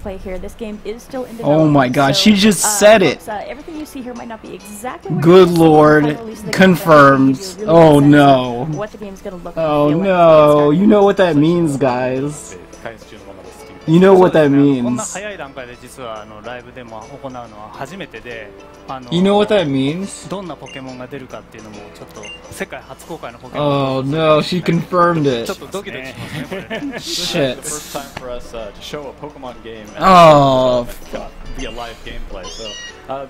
play here. This game is still in Oh my god, so, she just uh, said it. Uh, everything you see here might not be exactly what Good lord, Final release of the game, confirmed. but I think it gives you a really Oh no. What the game's gonna look and Oh no, you know what that means, guys. 開発中のままです。 You know what that そうですねこんな means. 早い段階で実はあのライブでも行うのは初めてで、あの You know what that means? どんなポケモンが出るかっていうのもちょっと世界初公開のポケモン Oh no, she confirmed ちょっ it. とドキドキしますねこれね Shit. The first time for us uh, to show a Pokemon game and Oh. uh, via live gameplay. So, uh,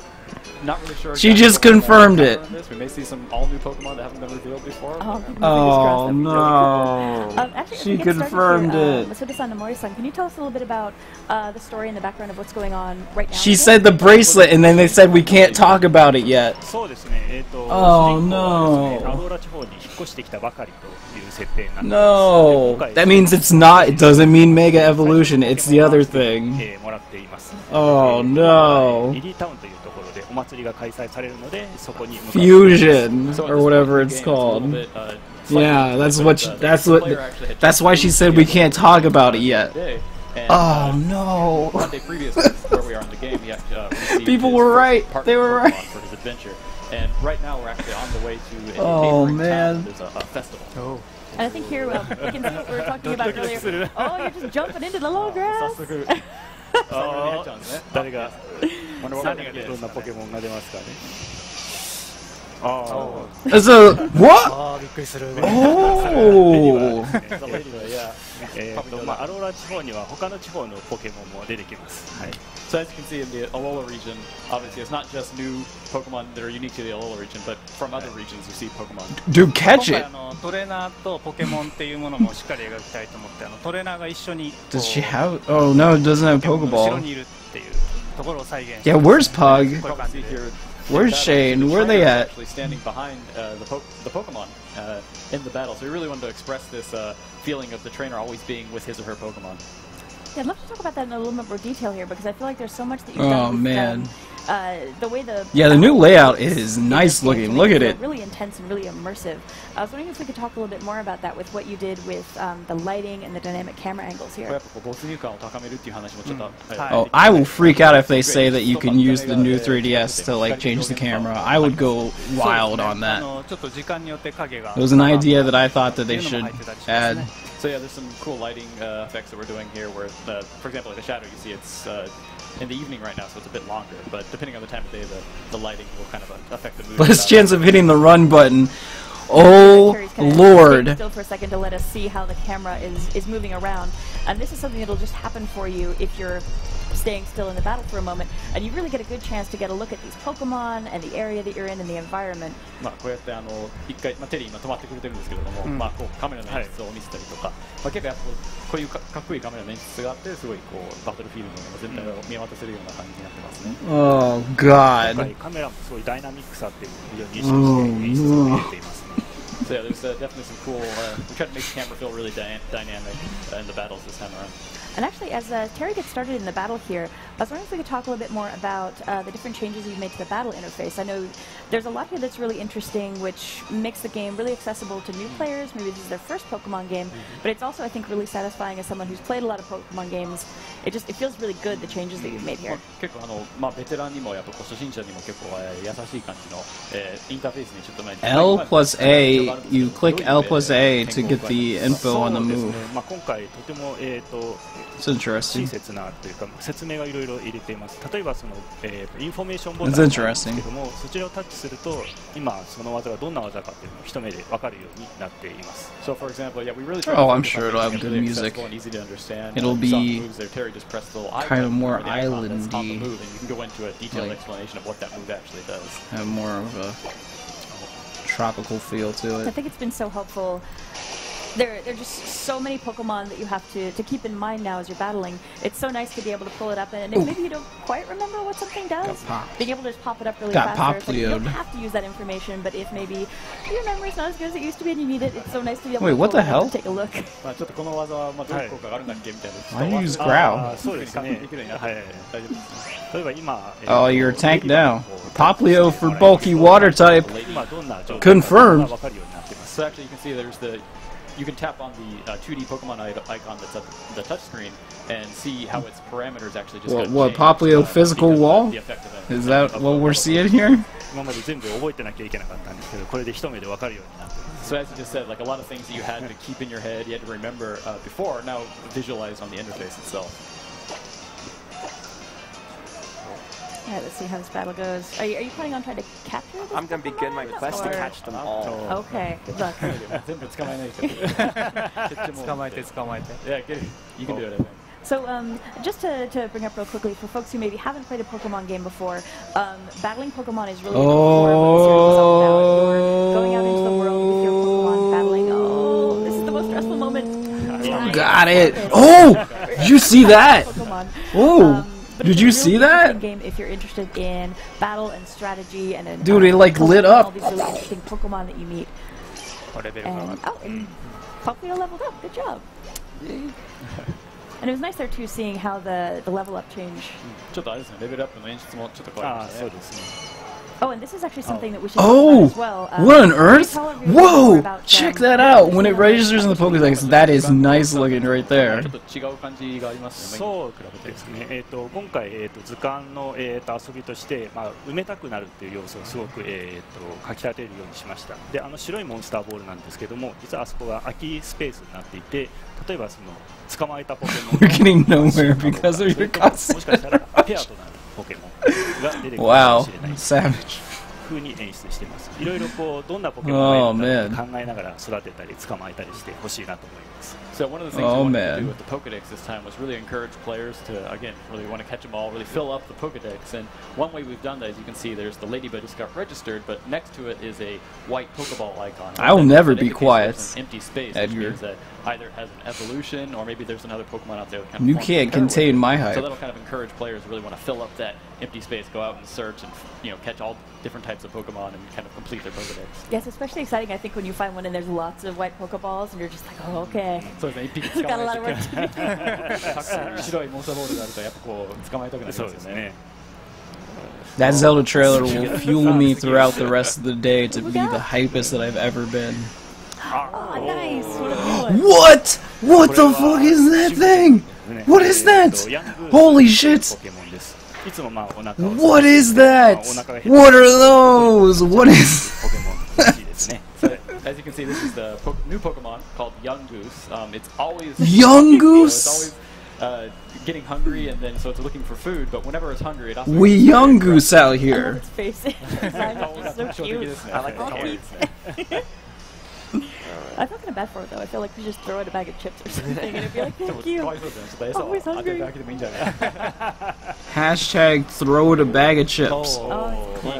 not really sure. She just confirmed it. We may see some all new Pokemon that haven't been revealed before. Oh, oh no! Really um, actually, she confirmed here, it. Um, Masuda san can you tell us a little bit about uh, the story and the background of what's going on right now? She said the bracelet, and then they said we can't talk about it yet. Oh no! No, that means it's not. It doesn't mean Mega Evolution. It's the other thing. Oh no! お祭りが開催されるのでそこに向かう Fusion So at or this whatever point in it's the game, a little called. bit, uh, slightly Yeah, that's different, what uh, she, the that's what player actually had that's just why she released said the we game can't talk about it yet. today, and, Oh uh, no. One day previous to where we are in the game, he actually, uh, received People his were first right. partner They were Pokemon right. for his adventure. And right now we're actually on the way to a Oh, neighboring man. town. There's a, a festival. And I think here uh, we can see what we were talking about earlier. Oh, you're just jumping into the long grass. 誰が どんなポケモンが出ますかね。ああ That's a お あ、えーとまあ、アローラ地方には他の地方のポケモンも出てきます、はい、 So as you can see in the Alola region, obviously it's not just new Pokemon that are unique to the Alola region, but from other regions you see Pokemon. Dude, 今 catch 回 it. あのトレーナーとポケモンっていうものもしっかり描きたいと思ってあのトレーナーが一緒にこう Does she have? Oh no, it doesn't have ポケモンの後ろ Pokeball. にいるっていうところを再現 Yeah, where's Pug? Where's Shane? Where are they at? Actually, standing behind uh, the, po the Pokemon uh, in the battle. So we really wanted to express this uh, feeling of the trainer always being with his or her Pokemon. I'd love to talk about that in a little bit more detail here because I feel like there's so much that you've oh, done. Oh man. Uh, the way the yeah the new layout is nice looking. Look at it. Really intense and really immersive. I was wondering if we could talk a little bit more about that with what you did with um, the lighting and the dynamic camera angles here. Mm. Oh, I will freak out if they say that you can use the new 3ds to like change the camera. I would go wild on that. Uh, it was an idea that I thought that they should add so yeah, there's some cool lighting uh, effects that we're doing here. Where, the, for example, like the shadow, you see it's uh, in the evening right now, so it's a bit longer. But depending on the time of day, the, the lighting will kind of uh, affect the mood. Less chance of hitting the run button. Oh Carrie's kinda lord. staying Still for a second to let us see how the camera is, is moving around. And this is something that'll just happen for you if you're staying still in the battle for a moment. And you really get a good chance to get a look at these Pokemon and the area that you're in and the environment. まあこうやってあの一回、まあ、テリー今止まってくれてるんですけれども、うんまあこうカメラの演出を見せたりとか、まあ結構やっぱこうこういうかかっこいいカメラの演出があってすごいこうバトルフィールドの全体を見渡せるような感じになってますね。 Oh 今 god. 回カメラもすごいダイナミックさっていうのを非常に意識して演出を入れていますね so yeah, there's uh, definitely some cool. Uh, we try to make the camera feel really dy- dynamic uh, in the battles this time around. And actually, as uh, Terry gets started in the battle here, I was wondering if we could talk a little bit more about uh, the different changes you've made to the battle interface. I know there's a lot here that's really interesting, which makes the game really accessible to new players. Maybe this is their first Pokemon game, but it's also, I think, really satisfying as someone who's played a lot of Pokemon games. It just it feels really good the changes that you've made まあ here. 結構あのまあベテランにもやっぱこう初心者にも結構、えー優しい感じの、えーインターフェースにちょっと前に L plus A, you click L plus A to get the info on the そうです move. ね、まあ、今回とても、えー、と It's 親 interesting. 切なというか説明がいろいろ入れています例えばその、えー、インフォメーションボ It's タンなんです interesting. けどもそちらをタッチすると今その技がどんな技かっていうのを一目で分かるようになっています So for example, yeah, we really try Oh, to I'm focus sure on it'll have making it good really music. accessible and easy to understand. It'll Uh, some be moves there, Terry just pressed the little icon kind of more or the icon that's on the islandy. move, and you can go into a detailed Like- explanation of what that move actually does. Have more of a tropical feel to I it. think it's been so helpful. there, there are just so many Pokemon that you have to, to keep in mind now as you're battling. It's so nice to be able to pull it up, and if maybe you don't quite remember what something does, being able to just pop it up really fast. Like you don't have to use that information, but if maybe your memory's not as good as it used to be and you need it, it's so nice to be able Wait, to what the hell? take a look. Why do you use Growl? oh, you're tanked now. Popplio for bulky water type. Confirmed. So actually you can see there's the you can tap on the uh, 2D Pokemon i- icon that's at the, the touch screen and see how its parameters actually just What- got what, changed, Poplio uh, physical because of wall? the effect of the- Is that of what the we're level. seeing here? 今まで全部覚えてなきゃいけなかったんですけどこれで一目で分かるようになってます So as you just said, like a lot of things that you had to keep in your head, you had to remember uh, before, are now visualized on the interface itself. All right, let's see how this battle goes. Are you, are you planning on trying to capture this I'm gonna begin my Pokemon, quest to or- catch them all. Okay, good luck. 全部捕まえないと。捕まえて捕まえて Yeah, good. You can do it, I think. So, um, just to, to bring up real quickly, for folks who maybe haven't played a Pokemon game before, um, battling Pokemon is really more of what the series is all about. You're going out into the world with your Pokemon, battling. Oh, this is the most stressful moment. Trying Got to it. focus Oh, did you see that? Pokemon. Oh, Um, but did it's a you really see interesting that? Game if you're interested in battle and strategy and then Dude, it, like, lit all up. these really interesting Pokemon that you meet. レベルが上がっ And た oh, and Popplio leveled up. Good job. And it was nice there too, seeing how the the level up change. ちょっとあれですね、レベルアップの演出もちょっと変わりああましたね。そうですね Oh, and this is actually something that we should Oh, about as well. Um, what on earth? Whoa! Check um, that out. When it is? registers in the Pokedex, that is nice looking right there. ちょっと違う感じがありますね。そうですね、えー、と今回、えー、と図鑑の、えー、と遊びとして、まあ、埋めたくなるっていう要素をすごく、えー、とかき立てるようにしましたであの白いモンスターボールなんですけども実はあそこが空きスペースになっていて例えばその捕まえたポケモン We're getting nowhere because of your それとも costume. もしかしたらペアとなる Pokemon. wow, savage. 風に演出していますいろいろこうどんなポケモンがいる Oh, のか考えながら育てたり捕まえたりしてほしいなと思います So one of the things Oh, we wanted to man. do with the Pokedex this time was really encourage players to, again, really want to catch them all, really fill up the Pokedex. And one way we've done that, as you can see, there's the Ladybug just got registered, but next to it is a white Pokeball icon. I will That- never that be indicates quiet, there's an empty space, Edgar. which means that either it has an evolution or maybe there's another Pokemon out there that kind of You forms a can't pair with contain it. my So hype. that'll kind of encourage players to really want to fill up that empty space, go out and search and you know catch all different types of Pokemon and kind of complete their Pokedex. Yes, especially exciting. I think when you find one and there's lots of white Pokeballs, and you're just like, oh, okay. そうですね、一匹捕 Got a ま lot え of て work to do. 白いモンスターボールがあるとやっぱこう捕まえたくなりそますよね。うですね That Zelda trailer will fuel me throughout the rest of the day to be the hypest that I've ever been. Oh, nice. What a good one. What? What the fuck is that thing? What is that? Holy shit! What is that? What are those? What is... as you can see, this is the po new Pokemon called Yungoos. Um, it's always... Yungoos? It's always uh, getting hungry, and then so it's looking for food, but whenever it's hungry, it also... We Young Goose out here. I like the cute. I'm not gonna bad for it though. I feel like we just throw out a bag of chips or something and it'd be like, thank you. Always hungry. Hashtag throw it a bag of chips. Oh, oh close.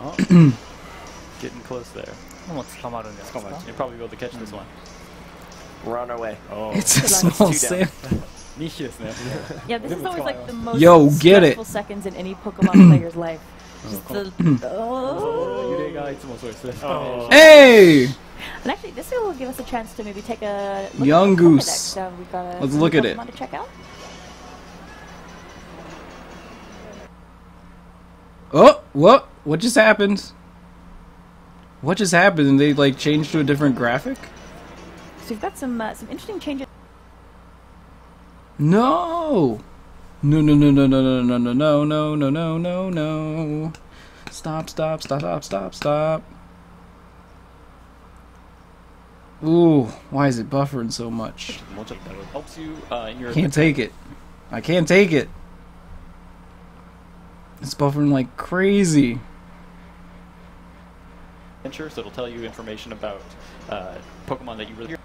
Oh. Getting close there. You're probably able to catch this one. We're on our way. Oh. It's a small sand. yeah, this is always like the most Yo, get stressful it. seconds in any Pokemon player's life hey! And actually, this will give us a chance to maybe take a look Yungoos. Deck, so Let's look at it. To check out? Oh, what? What just happened? What just happened? They like changed to a different graphic. So we've got some uh, some interesting changes. No. No, no, no, no, no, no, no, no, no, no, no, no, no. Stop, stop, stop, stop, stop, stop. Ooh, why is it buffering so much? Helps you uh, in your can't take it. I can't take it. It's buffering like crazy. Adventure, so it'll tell you information about uh, Pokemon that you really.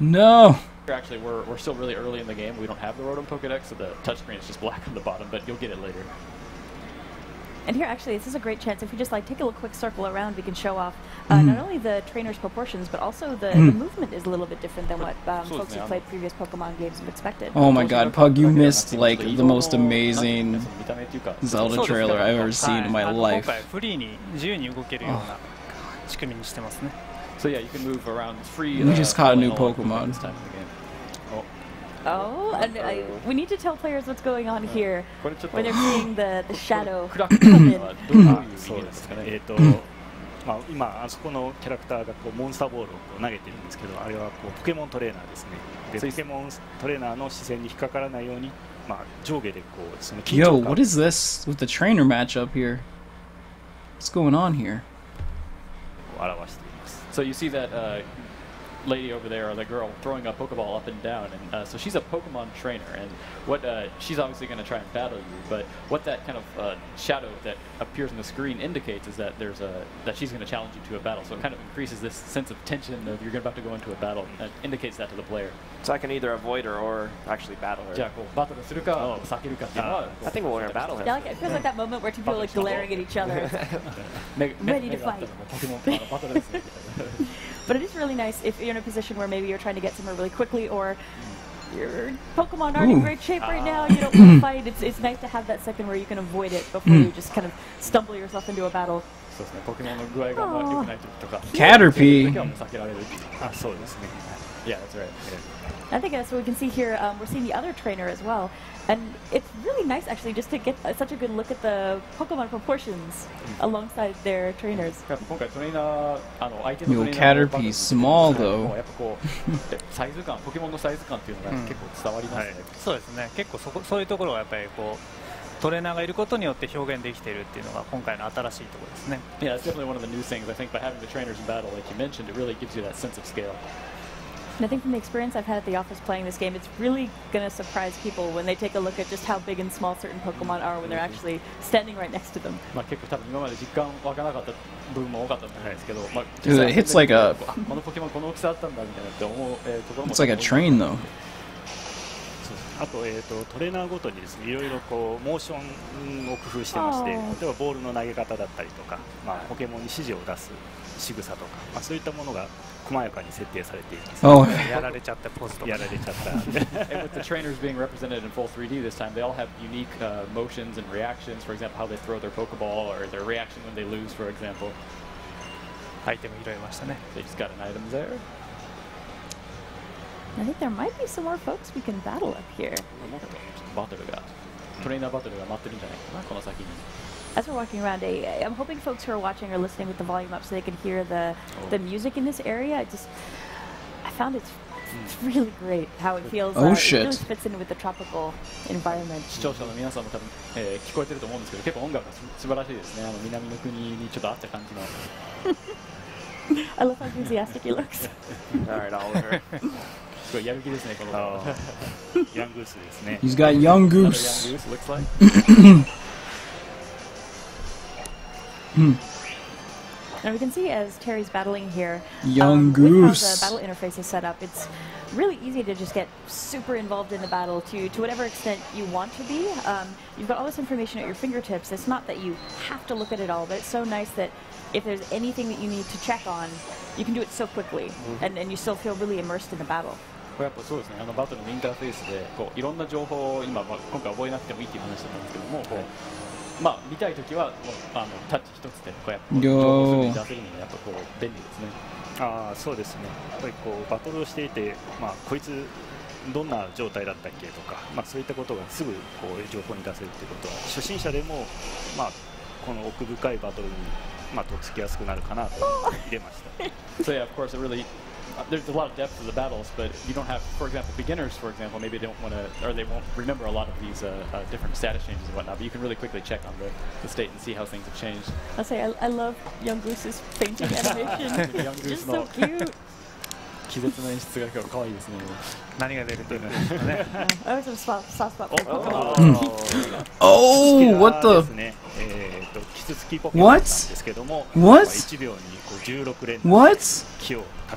No. Actually, we're, we're still really early in the game. We don't have the Rotom Pokedex, so the touchscreen is just black on the bottom, but you'll get it later. And here, actually, this is a great chance. If we just like take a little quick circle around, we can show off uh, mm. not only the trainer's proportions, but also the, mm. the, movement is a little bit different than what um, folks who played previous Pokemon games have expected. Oh my God, Pug, you missed like the most amazing Zelda trailer I've ever seen in my life. Oh. So yeah, you can move around free. We just uh, caught a new Pokemon. Oh, and I, we need to tell players what's going on here when they're seeing the, the shadow come in. はどういう意味ですかね。えっ、とまあ、今、あそこのキャラクターがこうモンスターボールをこう投げてるんですけど、あれはこうポケモントレーナーですね。で、ポケモントレーナーの視線に引っかからないように、まあ、上下でこうその緊 Yo, 張感 what is this with the trainer matchup here? What's going on here? を表しています。So you see that uh, lady over there, or the girl, throwing a Pokeball up and down. And uh, so she's a Pokemon trainer, and what uh, she's obviously going to try and battle you. But what that kind of uh, shadow that appears on the screen indicates is that there's a that she's going to challenge you to a battle. So it kind of increases this sense of tension of you're about to go into a battle. That indicates that to the player. So I can either avoid her or actually battle her. Yeah, cool. Battle oh, uh, I think we'll win our battle. Yeah, like, it feels like that moment where two people are like glaring at each other, ready to fight. もうポケモンあのバトルですねみたいな But it is really nice if you're in a position where maybe you're trying to get somewhere really quickly or your Pokemon aren't in Ooh. great shape right now, you don't want to fight. It's, it's nice to have that second where you can avoid it before you just kind of stumble yourself into a battle. そうですねポケモンの具合がまあ良くない時とか Caterpie そういう時はもう避けられるっていうあそうですね。 Yeah, that's right. Yeah. I think that's so. We can see here um, we're seeing the other trainer as well, and it's really nice actually just to get uh, such a good look at the Pokemon proportions mm-hmm. alongside their trainers. Your Caterpie's small though. サイズ感、ポケモンのサイズ感っていうのが結構伝わりますね。そうですね。結構そこそういうところがやっぱりこう。トレーナーがいることによって表現できているっていうのが今回の新しいところですね。Yeah, it's definitely one of the new things I think by having the trainers in battle, like you mentioned, it really gives you that sense of scale. And I think from the experience I've had at the office playing this game, it's really going to surprise people when they take a look at just how big and small certain Pokemon are when they're actually standing right next to them. まあ結構多分今まで実感湧かなかった部分も多かったと思うんですけど、まあ Dude, it hits like a- あこのポケモンこの大きさあったんだみたいなって思う、えーところも It's like a train though. あと,、えー、とトレーナーごとにですねいろいろこうモーションを工夫してまして例えばボールの投げ方だったりとか、まあ、ポケモンに指示を出す仕草とか、まあ、そういったものが細やかに設定されています、Oh, やられちゃったポーズとかやられちゃった and with the trainers being represented in full 3D this time, they all have unique uh, motions and reactions. For example, how they throw their Pokeball or their reaction when they lose, for example. アイテム拾いましたね They just got an item there. I think there might be some more folks we can battle up here. バトルが、トレーナーバトルが待ってるんじゃないかな、この先に。as we're walking around, I, am hoping folks who are watching or listening with the volume up so they can hear the oh. the music in this area. I just I found it it's hmm. really great how it oh, feels. Oh, uh, shit. It really fits in with the tropical environment. 視聴者の皆さんも多分、えー、聞こえてると思うんですけど、結構音楽が素晴らしいですね。あの南の国にちょっと合った感じの。I love how enthusiastic he looks. Alright, Oliver. すごいやる気ですね、この。Yungoos ですね。He's got Yungoos. Young Goose looks like. And we can see as Terry's battling here, Young um, with how Goose. the battle interface is set up, it's really easy to just get super involved in the battle to, to whatever extent you want to be. Um, you've got all this information at your fingertips. It's not that you have to look at it all, but it's so nice that if there's anything that you need to check on, you can do it so quickly, and, and you still feel really immersed in the battle. これやっぱそうですね、あのバトルのインターフェースでこういろんな情報を今、まあ、今回覚えなくてもいいっていう話だったんですけども、こう まあ、見たいときはもうあのタッチ一つでこうやっぱこう情報をすぐに出せるのがやっぱこう便利ですね。あーそうですねやっぱりこうバトルをしていて、まあ、こいつどんな状態だったっけとか、まあ、そういったことがすぐこう情報に出せるということは初心者でも、まあ、この奥深いバトルに、まあ、とっつきやすくなるかなと入れました。So yeah, of course, it really uh, Uh, there's a lot of depth to the battles, but you don't have, for example, beginners, for example, maybe they don't want to, or they won't remember a lot of these uh, uh, different status changes and whatnot, but you can really quickly check on the, the state and see how things have changed. I'll say, I, I love Yungoos's painting animation. it's just so cute. 気絶の演出が今日可愛いですね。何が出るっていうのね。あ、あ、スパ、スパ、スパ。お、お、お、what oh, oh, oh, the。えっと、what? What? What?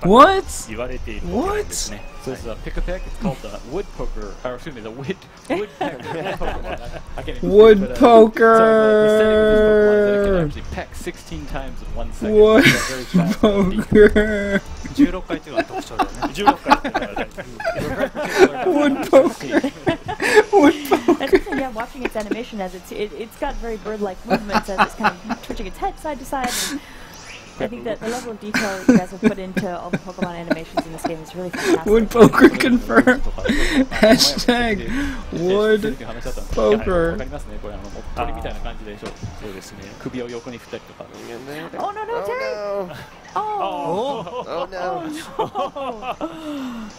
What? What? So it's a Pikipek. It's called the wood poker, or excuse me, the wood wood poker. wood poker. Actually, peck 16 times in one second. Wood poker. Wood poker. Wood poker. Yeah, watching its animation as it's it, it's got very bird-like movements as it's kind of twitching its head side to side. I think that the level of detail that you guys have put into all the Pokemon animations in this game is really fantastic. Would poker confirm? Hashtag would poker. Oh no no Terry! Oh! Oh. oh no! Oh no!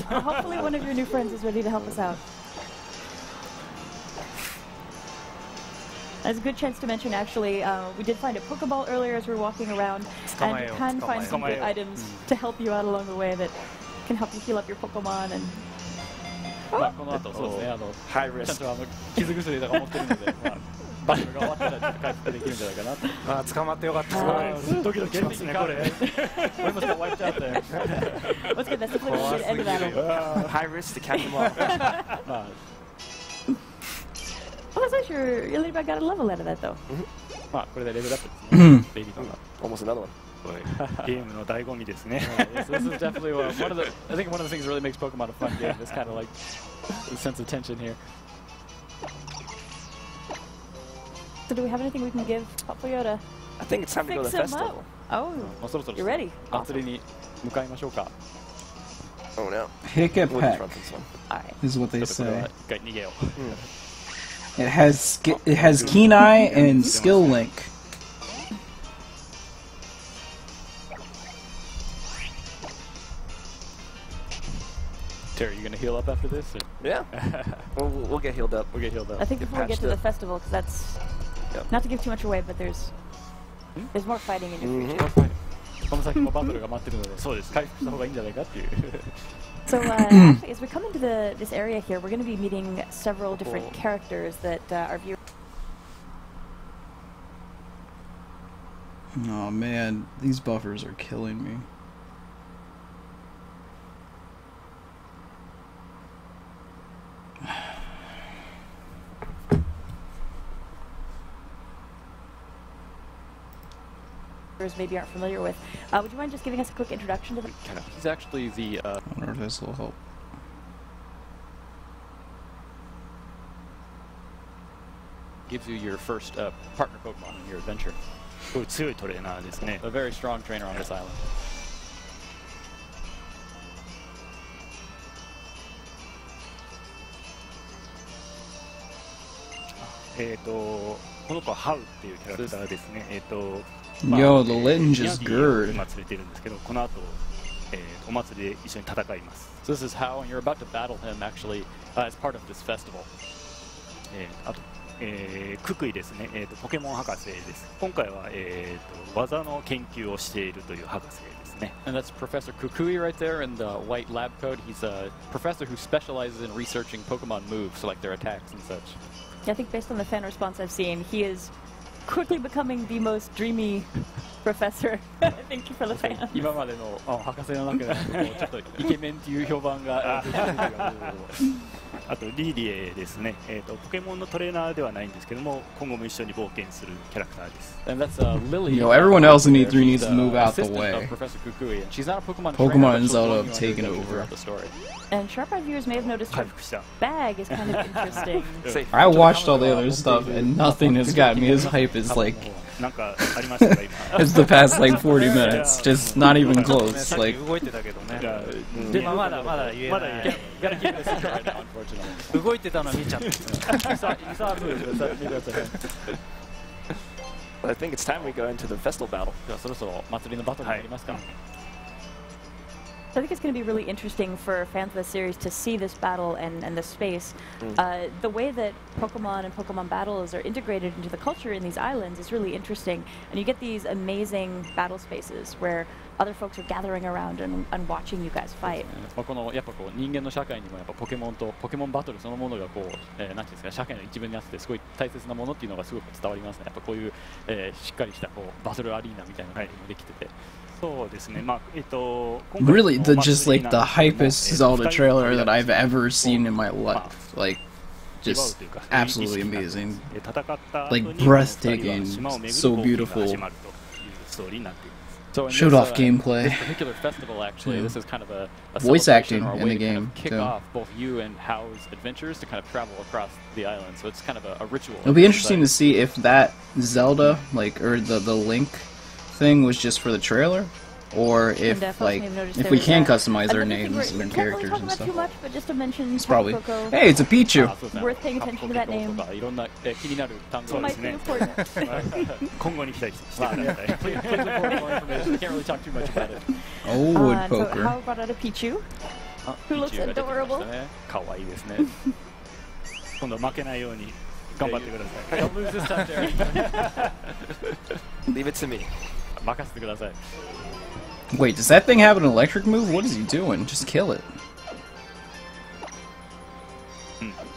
Hopefully one of your new friends is ready to help us out. That's a good chance to mention, actually, uh, we did find a Pokeball earlier as we were walking around, and you Tsukamayo, can find some good tsukamayo. items to help you out along the way that can help you heal up your Pokemon and まあこの後そうですねあの High ちゃん risk. とあの傷薬とか持ってるので、まあ、バトルが終わったらちょっと回復できるんじゃないかなとあー捕まってよかったすごいドキドキしますねこれ We must have wiped out there let's get that's definitely a good end of battle. High risk to catch them all. まあ Oh, that's nice. Your, your Ladybug got a level out of that, though. まあこれでレベルアップですねレディーが Almost another one. ゲームの醍醐味ですね Yes, this is definitely one one of the. I think one of the things that really makes Pokemon a fun game is kind of like the sense of tension here. So, do we have anything we can give Papayo to I think it's time to go to fix the him up? festival. Oh, もうそろそろ you ready? 祭りに向かいましょうか。 Oh no. Hick a We'll just peck run for this one. All right. is what they ちょっとこれは say. 一回逃げよう。 It has ski- it has keen eye and skill link. Terry, you gonna heal up after this? Or Yeah. we'll, we'll we'll get healed up. we'll get healed I up. think Get before we get patched to the up. festival, because that's Yep. not to give too much away, but there's there's more fighting in your future. Mhm. この先もバトルが待ってるので、そうです回復した方がいいんじゃないかっていう。 So uh, as we come into the this area here, we're going to be meeting several different Cool. characters that uh, our viewers. Oh man, these buffers are killing me. Maybe aren't familiar with. Uh, would you mind just giving us a quick introduction to them? He's actually the. Uh, I wonder if this will help. Gives you your first uh, partner Pokemon in your adventure. A very strong trainer on this island. Uh, えっと。この子はハウっていうキャラクターですね。えっ、ー、と、まあ、Yo, the legend is good. 今連れてるんですけど、この後、えー、お祭りで一緒に戦います。So this is Hau, and you're about to battle him actually、uh, as part of this festival. えー、あと、えー、ククイですね、えーと、ポケモン博士です。今回は、えーと、と技の研究をしているという博士ですね。And that's Professor Kukui right there in the white lab coat. He's a professor who specializes in researching Pokemon moves, like their attacks and such. Yeah, I think based on the fan response I've seen, he is quickly becoming the most dreamy professor. I think for the fans. 今までのあ博士の中でもちょっとイケメンっていう評判が あとリーリエですね、えーとポケモンのトレーナーではないんですけども今後も一緒に冒険するキャラクターです And that's uh, Lily. Yo, everyone else in There. E3 needs She's, to move uh, out the assistant way. Of Professor Kukui, and she's not a Pokemon. Pokemon trainer, but and she'll Zelda warn have you on taken everything over. throughout the story. And sharp-eyed viewers may have noticed her 回復した bag is kind of interesting. Safe. I watched all the other stuff and nothing has gotten me as hype as like なんかありましたか今 as the past like 40 minutes. Just not even close. さっき Like 動いてたけどねじゃあうんでまあまだまだ言えまだない言え Gotta keep this secret right now, unfortunately. 動いてたの見ちゃった you saw, you saw a move. but that- maybe that's a hint. Well, I think it's time we go into the festival battle. じゃあそろそろ祭りのバトルになりますか。 So I think it's going to be really interesting for fans of the series to see this battle and, and the space. Uh, the way that Pokemon and Pokemon battles are integrated into the culture in these islands is really interesting. And you get these amazing battle spaces where other folks are gathering around and, and watching you guys fight. まあこのやっぱこう人間の社会にもやっぱポケモンとポケモンバトルそのものがこう、えーなんていうんですか社会の一部になっててすごい大切なものっていうのがすごく伝わりますね。やっぱこういう、えーしっかりしたこうバトルアリーナみたいなのができてて。そうですねまあえっ、と今回 really の the お just 祭り like the なんですけども hypest Zelda えーと trailer 二人 that の I've トレーナー ever seen in my まあ life. Like 祝う just というか absolutely そういう意識 amazing. えー戦った後 Like にこの二人は breathtaking, 島を巡る so 冒険が beautiful. 始まるというストーリーになっています So Showed this, off uh, gameplay. This particular festival, actually, Yeah. this is kind of a, a Voice acting in the to kind game, of kick too. off both you and Hau's adventures to kind of travel across the island. So it's kind of a, a ritual. It'll be interesting to see if that Zelda, like, or the the Link thing was just for the trailer, or if And, uh, folks like may have noticed if there we was, can uh, customize our another thing names we're- and we can't really characters talk and about stuff. Too much, but just to mention It's probably Taco hey, it's a Pichu. あそうですね Worth paying カッ attention コ to ケ that コ name. とかいろんなえ気になる単語そう might です be ね important. 今後に期待してくまあねださい please, please look forward to more information. Can't really talk too much about it. Oh, Uh, wood so poker. how about a Pichu? あ Who looks 一応出てきました adorable. ね可愛いですね今度は負けないように頑張ってください Don't lose this time, Terry. Leave it to me. 任せてください Wait, does that thing have an electric move? What is he doing? Just kill it.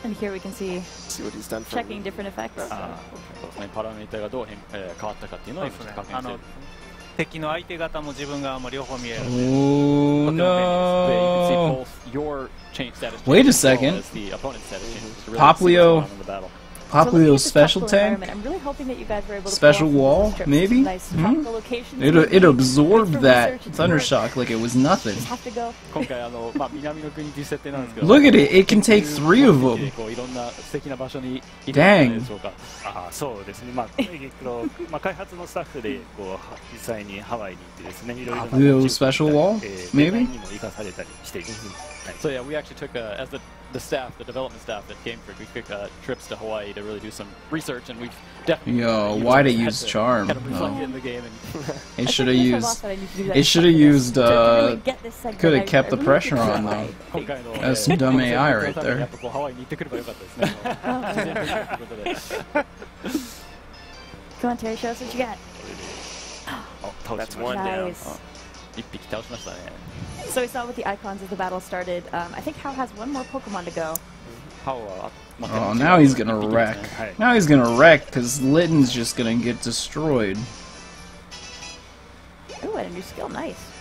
And here we can see, see what he's done for checking different effects. Uh, そうですね、パラメータがどう変、えー、変わったかっていうのを確認してる。あの敵の相手方も自分側も両方見えるので。Oh, no. Wait a second. Popplio what's going on in the battle. So looking at Poplio's this special tropical tank. environment, I'm really hoping that you guys were able to Special pull off wall, some strips, maybe? some Nice Hmm? tropical locations. It maybe. it absorbed Good for that research, it's thundershock like it was nothing. Just have to go. 今回あの、まあ、南の国という設定なんですけど Look at it, it can take three of them. こういろんな素敵な場所にいるんじゃないでしょうかああそうですね、まあ、えっとまあ、開発のスタッフでこうは実際にハワイに行ってですね、いろいろな Little モチーフ special wall? えー Maybe? デザインにも生かされたりしています。 はい So yeah, we actually took, uh, as the, the staff, the development staff at Game Freak, we took uh, trips to Hawaii to really do some research, and we've definitely. Yo, uh, why'd it had use to charm? Kind of reflect Oh. it in the game, and It I should think have we have used. lost that I need to do that It should have stuff used. again. To really Uh, get this segment, could I- have kept I the really pressure think on so. though. 今回の、 That's some dumb AI right や there. っぱこうハワイに行ってくればよかったですね。自然ということで Come on, Terry, show us what you got. 倒し That's まし one た down. Nice. 一匹倒しましたね。 so we saw with the icons as the battle started. Um, I think Hau has one more Pokemon to go. Oh, now he's gonna wreck. Now he's gonna wreck, because Litten's just gonna get destroyed. Ooh, and a new skill, nice.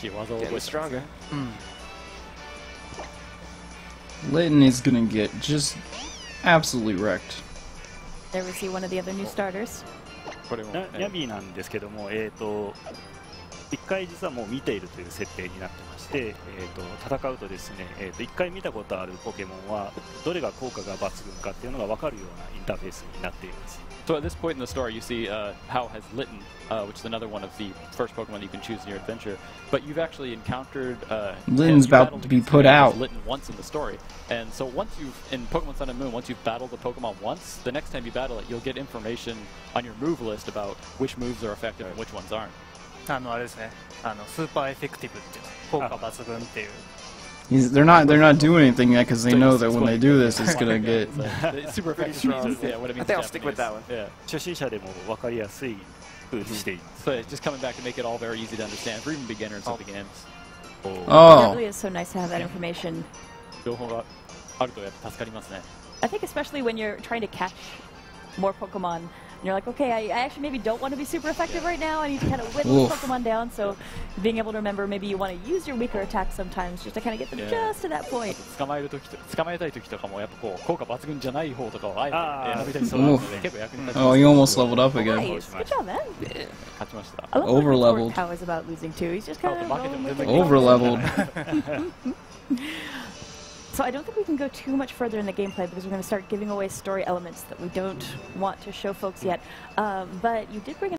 She was a little Getting bit stronger. Mm. Litten is gonna get just absolutely wrecked. There we see one of the other new starters. これも、えー、ニャビーなんですけども、えーと1回実はもう見ているという設定になってまして、えーと、と戦うとですね、えーと、と1回見たことあるポケモンはどれが効果が抜群かっていうのが分かるようなインターフェースになっています。So at this point in the story, you see uh, Hau has Litten, uh, which is another one of the first Pokemon you can choose in your adventure. But you've actually encountered uh, Litten's about to be put out. Litten once in the story, and so once you've in Pokemon Sun and Moon, once you've battled the Pokemon once, the next time you battle it, you'll get information on your move list about which moves are effective and which ones aren't. あのあれですねあのスーパーエフェクティブっていう効果抜群っていう He's, they're not. They're not doing anything yet because they So know just that when they explain do it. this, it's gonna get. So, the super effective strong. means, yeah, what it means I think in I'll stick with Japanese. that one. Yeah. 初心者でも分かりやすい風にしています So it's just coming back to make it all very easy to understand for even beginners of the games. It Oh, really is so nice to have that information. 情報があるとやっぱ助かりますね。 I think especially when you're trying to catch more Pokemon, and you're like, okay, I, I actually maybe don't want to be super effective right now. I need to kind of whittle Oof. this Pokemon down. So being able to remember maybe you want to use your weaker attacks sometimes just to kind of get them Yeah. just to that point. 捕まえる時と捕まえたい時とかもやっぱこう効果抜群じゃない方とかをあえてあー選びたりするので結構役に立ちます oh, he almost leveled up again. Nice. Good job, man. 勝ちました。 I love what Over-leveled. How is about losing too. He's just kind Oh, of the market rolling with doesn't it. Over leveled. So I don't think we can go too much further in the gameplay because we're going to start giving away story elements that we don't want to show folks yet. Um, but you did bring